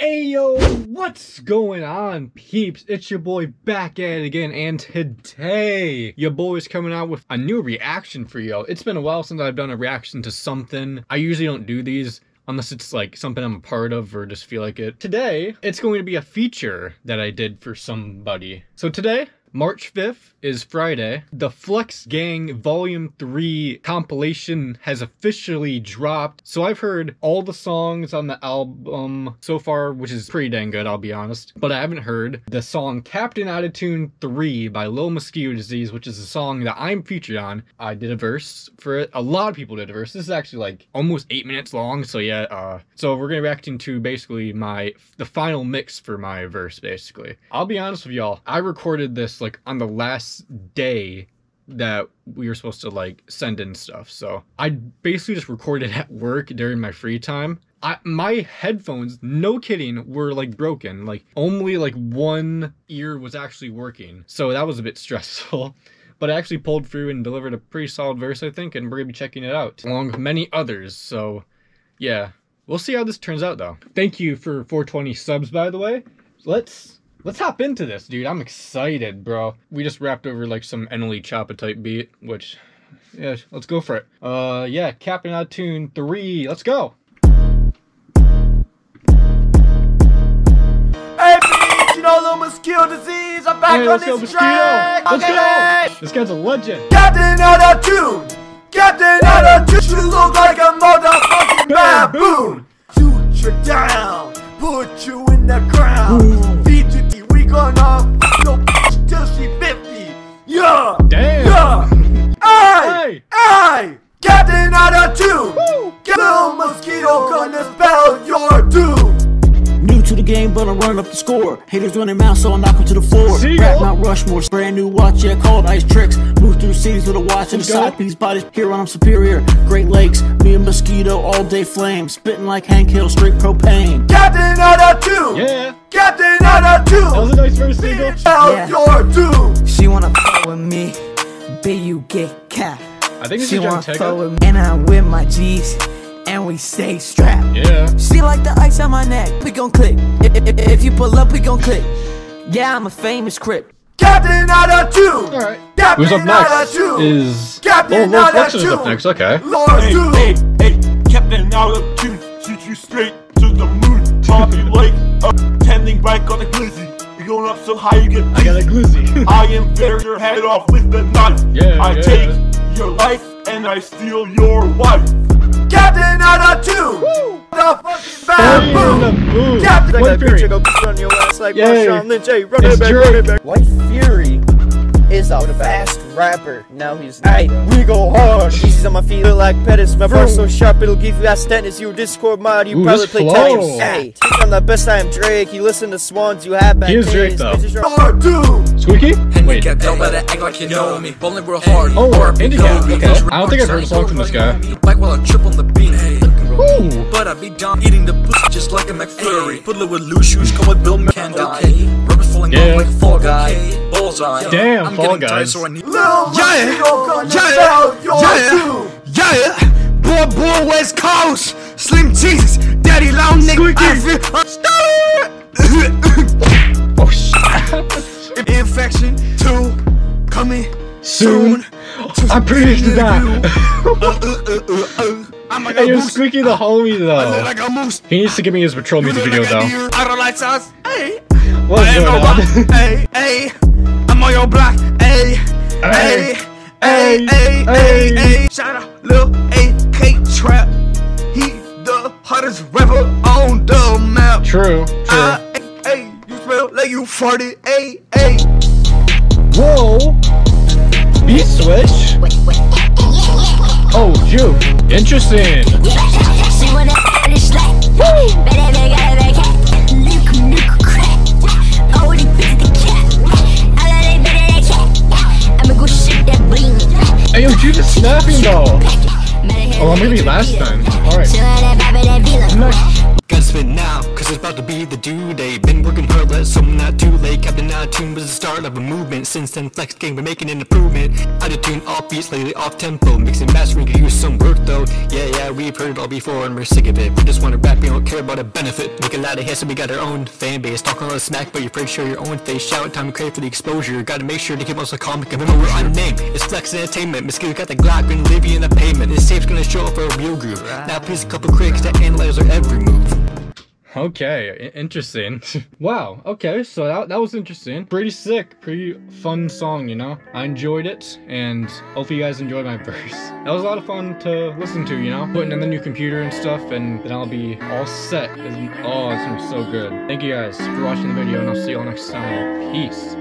Ayo, what's going on, peeps? It's your boy back at it again, and today, your boy is coming out with a new reaction for you. It's been a while since I've done a reaction to something. I usually don't do these unless it's like something I'm a part of or just feel like it. Today, it's going to be a feature that I did for somebody. So today, March 5th is Friday. The Flex Gang Volume 3 compilation has officially dropped. So I've heard all the songs on the album so far, which is pretty dang good, I'll be honest. But I haven't heard the song Captain Out of Tune 3 by Lil Mosquito Disease, which is a song that I'm featured on. I did a verse for it. A lot of people did a verse. This is actually like almost eight minutes long. So yeah, uh, so we're gonna be reacting to basically my, the final mix for my verse, basically. I'll be honest with y'all, I recorded this like on the last day that we were supposed to like send in stuff. So I basically just recorded at work during my free time. I, my headphones, no kidding, were like broken. Like only like one ear was actually working. So that was a bit stressful. But I actually pulled through and delivered a pretty solid verse, I think, and we're gonna be checking it out along with many others. So yeah, we'll see how this turns out though. Thank you for 420 subs, by the way. Let's Let's hop into this, dude. I'm excited, bro. We just wrapped over like some NLE Choppa type beat, which, yeah, let's go for it. Uh, yeah, Captain Out Tune 3, let's go. Hey, bitch, you know the mosquito disease. I'm back hey, on this mosquito. track. Let's okay. go. This guy's a legend. Captain Out Tune. Captain Out Tune. You look like a motherfucking baboon. Shoot you down. Put you in the ground. Ooh. Game, but I'm running up the score. Haters running mouth, so I knock them to the floor. Seagull. Rap Mount Rushmore, brand new watch, yeah, called Ice Tricks. Move through cities with a watch and a go. side piece. Bodies here on I'm superior. Great Lakes, me and Mosquito, all day flame. Spitting like Hank Hill, straight propane. Captain Out of Tune. Yeah. Captain Out of Tune. That was a nice first single. Spell Yeah. your doom. She wanna fuck with me, be you get cat. I think this She is wanna fuck Tegga. with me, and I'm with my G's, and we stay strapped. Yeah. She like the ice on my neck, we gon' click. If, if, if you pull up, we gon' click. Yeah, I'm a famous crip. Captain Attitude. Alright. Captain Who's up next Attitude. is... Captain Lord Flex is Attitude. up next, okay. Lord Hey, Doom. hey, hey, Captain out of tune, shoot you straight to the moon. Pop like a tending bike on a glizzy. You're going up so high you get I got a glizzy. I am tear your head off with the knife. Yeah, I yeah. take your life and I steal your wife. Captain Out of Tune. The fucking. Baboon. Captain White Fury. on your ass like Yay. Marshawn Lynch. Hey, run It's it back, Drake. run it back. White Fury is a fast rapper. Now he's Hey, we go hard. Easy's on my feet, look like Pettis. My verse so sharp, it'll give you that statness. You Discord mod, you Ooh, probably play flow. times. Hey, think I'm the best. I am Drake. You listen to Swans, you have back He is Drake, though. Bitches are- Lord Doom. Squeaky? Wait. Handicap, don't better act like you know me. Bowling real hard. Oh, RP Handicap, okay. I don't think I've heard a song from this guy. Back while I trip on the beat. Hey, Ooh. but I be down eating the pussy just like a McFlurry. Fiddler with loose shoes, come with Bill McCann. Okay, rubber falling Yeah. off like a fall guy. Bullseye. Damn, I'm Fall getting Guys. so I need. Little Yeah. mosquito Yeah. Yeah. Yeah, boy, boy, West Coast, Slim Jesus, Daddy Long Nigga, uh, Oh, shit. Infection two, coming Soon. soon. I predicted that. Uh, uh, I'm like Hey, you're moose. Squeaky the homie, though. like. He needs to give me his patrol music look video, though. I don't like sauce. Hey, What's I ain't going no on? rock. Hey, hey, I'm on your block. Hey, hey, hey, hey, hey, hey. Shout out Lil AK Trap. He the hottest rapper on the map. True, true. Hey, hey, you smell like you farted. Hey, hey. Whoa. Beat switch? Oh, juke. Interesting. Oh, maybe last time. Alright. Next. Gotta spit now, cause it's about to be the due date. Been working hard, let someone not too late. Captain Tune was the start of a movement. Since then Flex Gang been making an improvement. Out of tune, off beats, lately off tempo. Mixing mastering could use some work though. Yeah, yeah, we've heard it all before and we're sick of it. We just wanna rap, we don't care about a benefit. Make a lot of hits and we got our own fan base. Talk a lot of smack, but you're afraid to your own face. Shout time to crave for the exposure. Gotta make sure to keep us a comic and remember our name. It's Flex Entertainment. Mosquito got the Glock and Livy in the pavement This tape's gonna show up for a real groove Now please a couple critics to analyze our every move Okay, interesting. wow, okay, so that, that was interesting. Pretty sick, pretty fun song, you know? I enjoyed it, and hopefully you guys enjoyed my verse. That was a lot of fun to listen to, you know? Putting in the new computer and stuff, and then I'll be all set. Isn't- Oh, it's so good. Thank you guys for watching the video, and I'll see you all next time. Peace.